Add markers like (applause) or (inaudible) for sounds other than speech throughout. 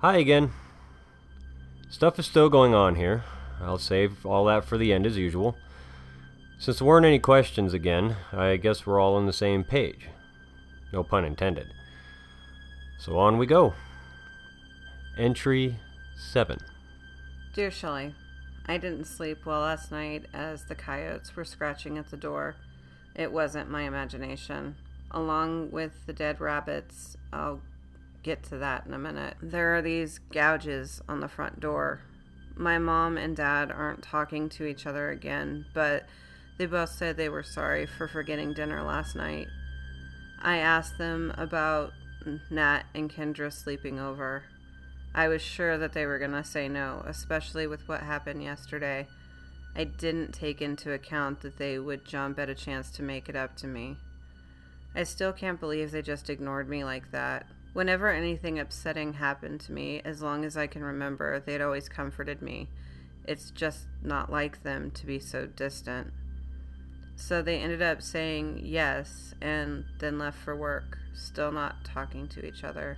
Hi again. Stuff is still going on here. I'll save all that for the end as usual. Since there weren't any questions again, I guess we're all on the same page. No pun intended. So on we go. Entry 7. Dear Shelly, I didn't sleep well last night as the coyotes were scratching at the door. It wasn't my imagination. Along with the dead rabbits, I'll get to that in a minute. There are these gouges on the front door. My mom and dad aren't talking to each other again, but they both said they were sorry for forgetting dinner last night. I asked them about Nat and Kendra sleeping over. I was sure that they were going to say no, especially with what happened yesterday. I didn't take into account that they would jump at a chance to make it up to me. I still can't believe they just ignored me like that. Whenever anything upsetting happened to me, as long as I can remember, they'd always comforted me. It's just not like them to be so distant. So they ended up saying yes and then left for work, still not talking to each other.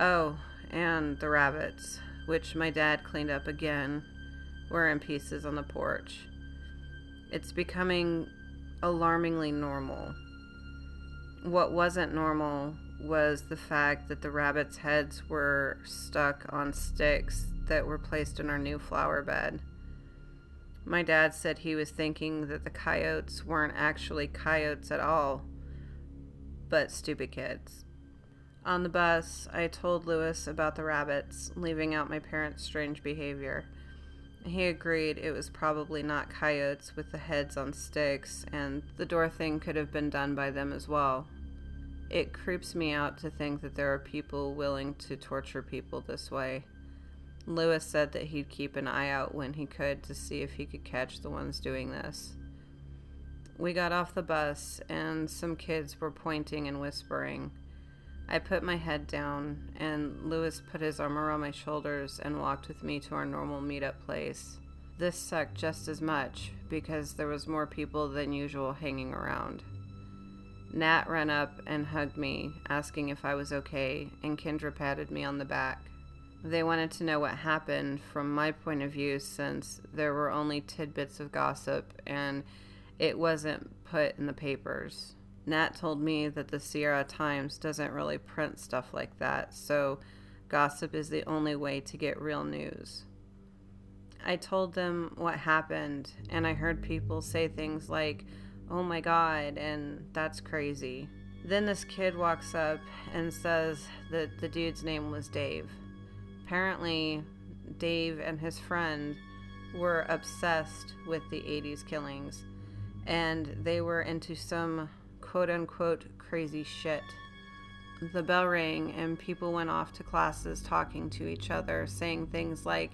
Oh, and the rabbits, which my dad cleaned up again, were in pieces on the porch. It's becoming alarmingly normal. What wasn't normal was the fact that the rabbits' heads were stuck on sticks that were placed in our new flower bed. My dad said he was thinking that the coyotes weren't actually coyotes at all, but stupid kids. On the bus, I told Lewis about the rabbits, leaving out my parents' strange behavior. He agreed it was probably not coyotes with the heads on sticks, and the door thing could have been done by them as well. It creeps me out to think that there are people willing to torture people this way. Lewis said that he'd keep an eye out when he could to see if he could catch the ones doing this. We got off the bus, and some kids were pointing and whispering. I put my head down, and Lewis put his arm around my shoulders and walked with me to our normal meetup place. This sucked just as much because there was more people than usual hanging around. Nat ran up and hugged me, asking if I was okay, and Kendra patted me on the back. They wanted to know what happened from my point of view since there were only tidbits of gossip and it wasn't put in the papers. Nat told me that the Sierra Times doesn't really print stuff like that, so gossip is the only way to get real news. I told them what happened, and I heard people say things like, oh my god, and that's crazy. Then this kid walks up and says that the dude's name was Dave. Apparently, Dave and his friend were obsessed with the 80s killings, and they were into some quote unquote crazy shit. The bell rang, and people went off to classes talking to each other, saying things like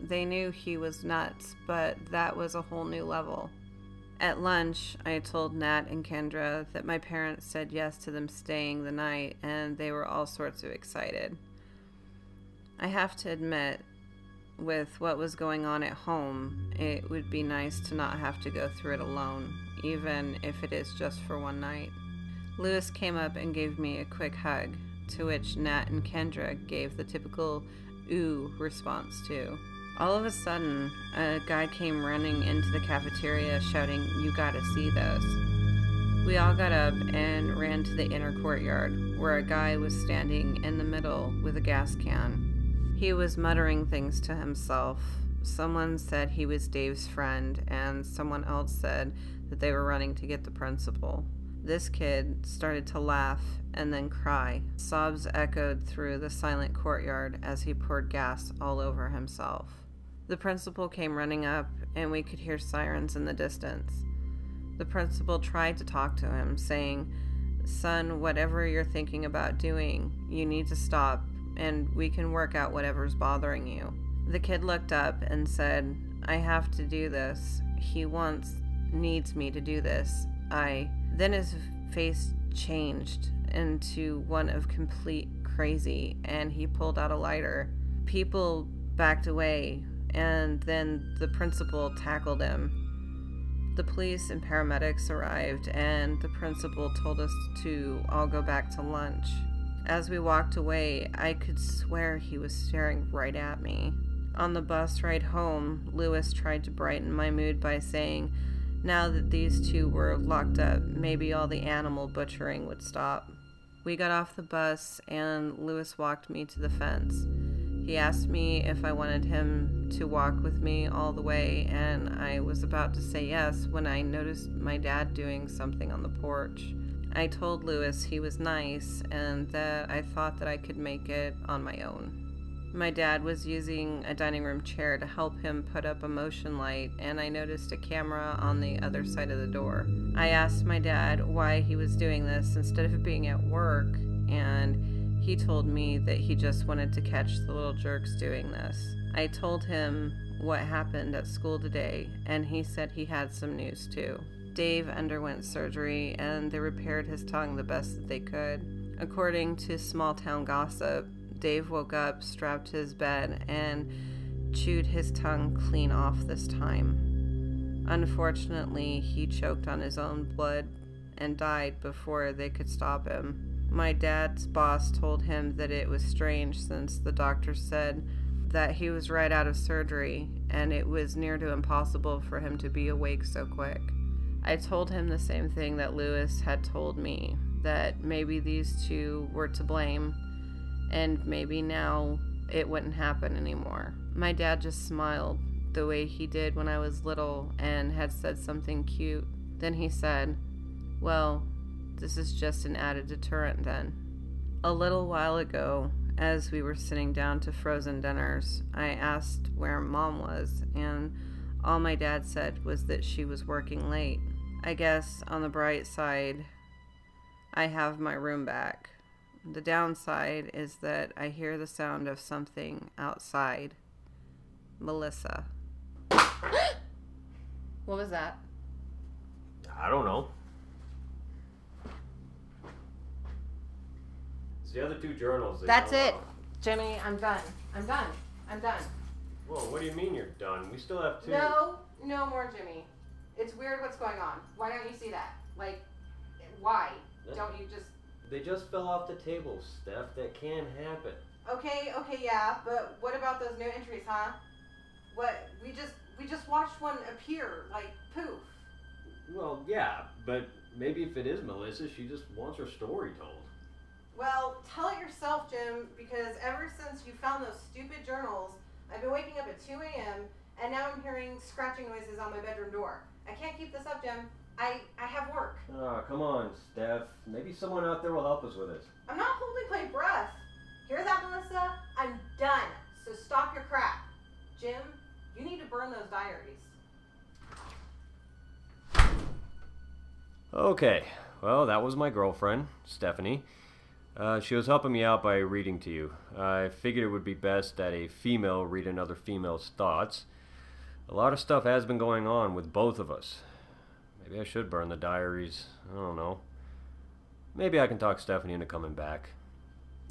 they knew he was nuts, but that was a whole new level. At lunch, I told Nat and Kendra that my parents said yes to them staying the night, and they were all sorts of excited. I have to admit, with what was going on at home, it would be nice to not have to go through it alone, even if it is just for one night. Lewis came up and gave me a quick hug, to which Nat and Kendra gave the typical ooh response to. All of a sudden, a guy came running into the cafeteria shouting, You gotta see this. We all got up and ran to the inner courtyard, where a guy was standing in the middle with a gas can. He was muttering things to himself. Someone said he was Dave's friend, and someone else said that they were running to get the principal. This kid started to laugh and then cry. Sobs echoed through the silent courtyard as he poured gas all over himself. The principal came running up, and we could hear sirens in the distance. The principal tried to talk to him, saying, Son, whatever you're thinking about doing, you need to stop, and we can work out whatever's bothering you. The kid looked up and said, I have to do this. He wants, needs me to do this. I. Then his face changed into one of complete crazy, and he pulled out a lighter. People backed away, and then the principal tackled him. The police and paramedics arrived, and the principal told us to all go back to lunch. As we walked away, I could swear he was staring right at me. On the bus ride home, Lewis tried to brighten my mood by saying, now that these two were locked up, maybe all the animal butchering would stop. We got off the bus, and Lewis walked me to the fence. He asked me if I wanted him to walk with me all the way, and I was about to say yes when I noticed my dad doing something on the porch. I told Lewis he was nice and that I thought that I could make it on my own. My dad was using a dining room chair to help him put up a motion light, and I noticed a camera on the other side of the door. I asked my dad why he was doing this instead of being at work, and he told me that he just wanted to catch the little jerks doing this. I told him what happened at school today, and he said he had some news too. Dave underwent surgery and they repaired his tongue the best that they could. According to small town gossip, Dave woke up, strapped to his bed, and chewed his tongue clean off this time. Unfortunately, he choked on his own blood and died before they could stop him. My dad's boss told him that it was strange since the doctor said that he was right out of surgery and it was near to impossible for him to be awake so quick. I told him the same thing that Lewis had told me that maybe these two were to blame and maybe now it wouldn't happen anymore. My dad just smiled the way he did when I was little and had said something cute. Then he said, Well, this is just an added deterrent then. A little while ago, as we were sitting down to frozen dinners, I asked where mom was, and all my dad said was that she was working late. I guess on the bright side, I have my room back. The downside is that I hear the sound of something outside. Melissa. (gasps) what was that? I don't know. It's the other two journals. That's it. Jimmy, I'm done. I'm done. I'm done. Whoa, what do you mean you're done? We still have two. No, no more Jimmy. It's weird what's going on. Why don't you see that? Like, why? Don't you just they just fell off the table, Steph. That can happen. Okay, okay, yeah, but what about those new entries, huh? What we just we just watched one appear, like poof. Well, yeah, but maybe if it is Melissa, she just wants her story told. Well, tell it yourself, Jim, because ever since you found those stupid journals, I've been waking up at 2 a.m. and now I'm hearing scratching noises on my bedroom door. I can't keep this up, Jim. I, I have work. Oh, come on, Steph. Maybe someone out there will help us with this. I'm not holding my breath. Hear that, Melissa? I'm done. So stop your crap. Jim, you need to burn those diaries. Okay, well, that was my girlfriend, Stephanie. Uh, she was helping me out by reading to you. I figured it would be best that a female read another female's thoughts. A lot of stuff has been going on with both of us. Maybe I should burn the diaries. I don't know. Maybe I can talk Stephanie into coming back.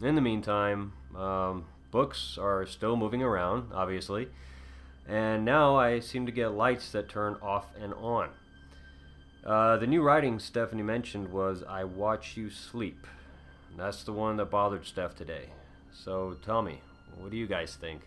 In the meantime, um, books are still moving around, obviously. And now I seem to get lights that turn off and on. Uh, the new writing Stephanie mentioned was I Watch You Sleep. That's the one that bothered Steph today. So tell me, what do you guys think?